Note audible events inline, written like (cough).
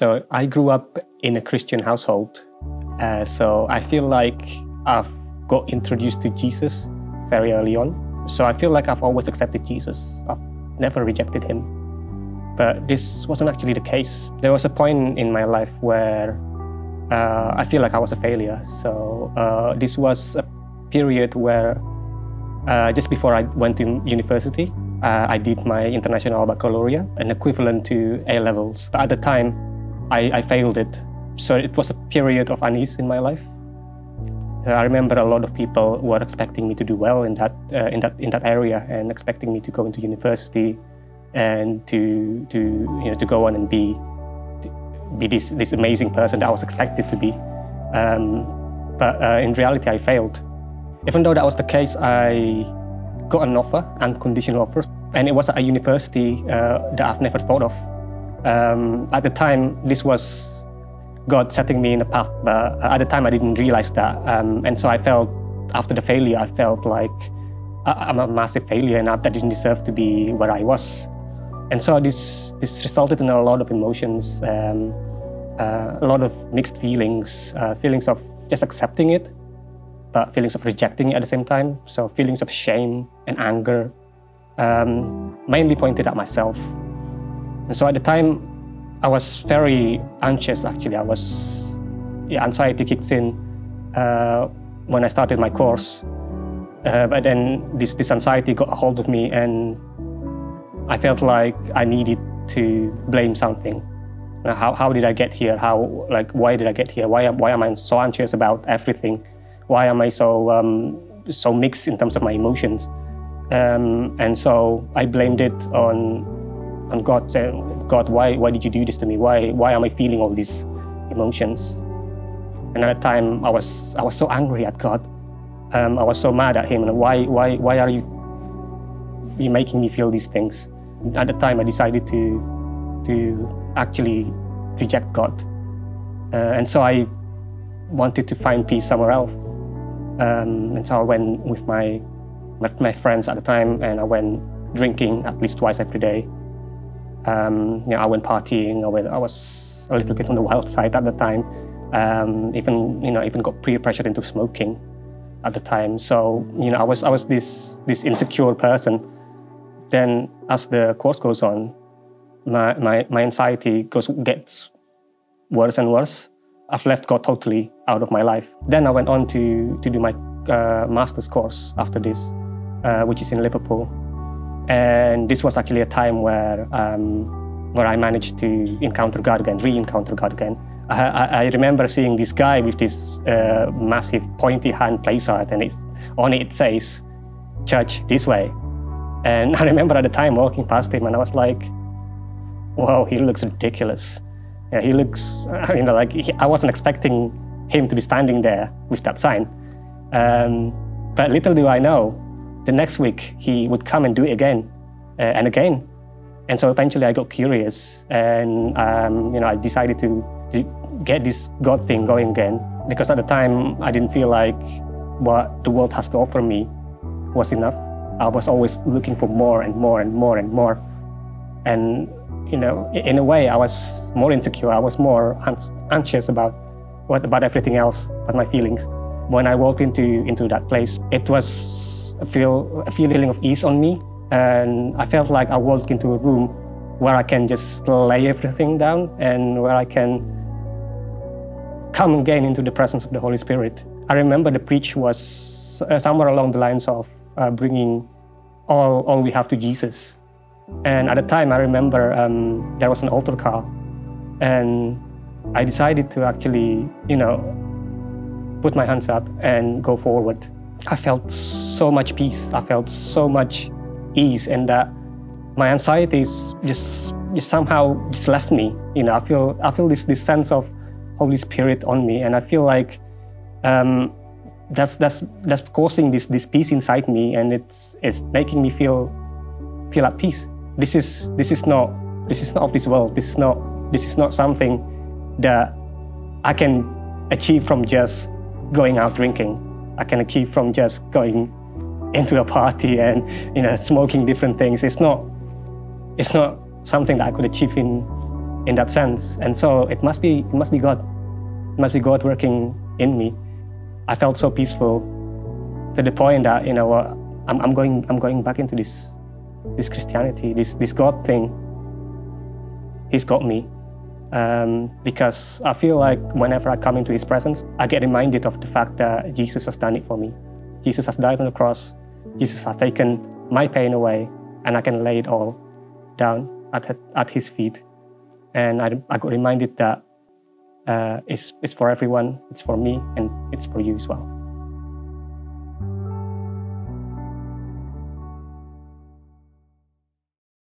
So I grew up in a Christian household. Uh, so I feel like I've got introduced to Jesus very early on. So I feel like I've always accepted Jesus. I've never rejected him. But this wasn't actually the case. There was a point in my life where uh, I feel like I was a failure. So uh, this was a period where uh, just before I went to university, uh, I did my international baccalaureate, an equivalent to A levels. But at the time, I, I failed it. So it was a period of unease in my life. Uh, I remember a lot of people were expecting me to do well in that uh, in that in that area and expecting me to go into university and to to you know to go on and be be this this amazing person that I was expected to be. Um, but uh, in reality, I failed. Even though that was the case, I got an offer, unconditional offer, and it was at a university uh, that I've never thought of. Um, at the time, this was God setting me in a path, but at the time I didn't realize that. Um, and so I felt, after the failure, I felt like I'm a massive failure and I didn't deserve to be where I was. And so this, this resulted in a lot of emotions, um, uh, a lot of mixed feelings, uh, feelings of just accepting it, but feelings of rejecting it at the same time. So feelings of shame and anger, um, mainly pointed at myself. And so at the time, I was very anxious actually. I was, yeah, anxiety kicked in uh, when I started my course. Uh, but then this, this anxiety got a hold of me and I felt like I needed to blame something. How, how did I get here? How, like, why did I get here? Why, why am I so anxious about everything? Why am I so, um, so mixed in terms of my emotions? Um, and so I blamed it on and God said, God, why, why did you do this to me? Why, why am I feeling all these emotions? And at that time, I was, I was so angry at God. Um, I was so mad at Him. And why, why, why are you, you making me feel these things? At the time, I decided to, to actually reject God. Uh, and so I wanted to find peace somewhere else. Um, and so I went with my, my, my friends at the time, and I went drinking at least twice every day. Um, you know, I went partying. I, went, I was a little bit on the wild side at the time. Um, even you know, even got peer pressured into smoking at the time. So you know, I was I was this this insecure person. Then as the course goes on, my my, my anxiety goes gets worse and worse. I've left God totally out of my life. Then I went on to to do my uh, master's course after this, uh, which is in Liverpool. And this was actually a time where, um, where I managed to encounter God again, re-encounter God again. I, I, remember seeing this guy with this uh, massive pointy hand placard, and it's, on it, says, "Church this way." And (laughs) I remember at the time walking past him, and I was like, "Wow, he looks ridiculous." Yeah, he looks, (laughs) you know, like he, I wasn't expecting him to be standing there with that sign. Um, but little do I know, the next week he would come and do it again uh, and again. And so eventually I got curious and um, you know I decided to, to get this God thing going again because at the time I didn't feel like what the world has to offer me was enough. I was always looking for more and more and more and more. And you know, in a way, I was more insecure. I was more anxious about what about everything else, but my feelings. When I walked into into that place, it was a feel a feeling of ease on me, and I felt like I walked into a room where I can just lay everything down and where I can come again into the presence of the Holy Spirit. I remember the preach was uh, somewhere along the lines of uh, bringing all, all we have to Jesus. And at the time, I remember um, there was an altar call, and I decided to actually, you know, put my hands up and go forward. I felt so much peace. I felt so much ease, and that my anxieties just just somehow just left me. You know, I feel I feel this this sense of Holy Spirit on me, and I feel like um, that's that's that's causing this this peace inside me, and it's it's making me feel feel at peace. This is this is not this is not of this world. This is not this is not something that I can achieve from just going out drinking. I can achieve from just going into a party and you know smoking different things. It's not it's not something that I could achieve in in that sense. And so it must be it must be God. It must be God working in me. I felt so peaceful to the point that you know I'm, I'm going I'm going back into this this Christianity, this this God thing. He's got me. Um, because I feel like whenever I come into His presence, I get reminded of the fact that Jesus has done it for me. Jesus has died on the cross. Jesus has taken my pain away, and I can lay it all down at, at His feet. And I, I got reminded that uh, it's, it's for everyone, it's for me, and it's for you as well.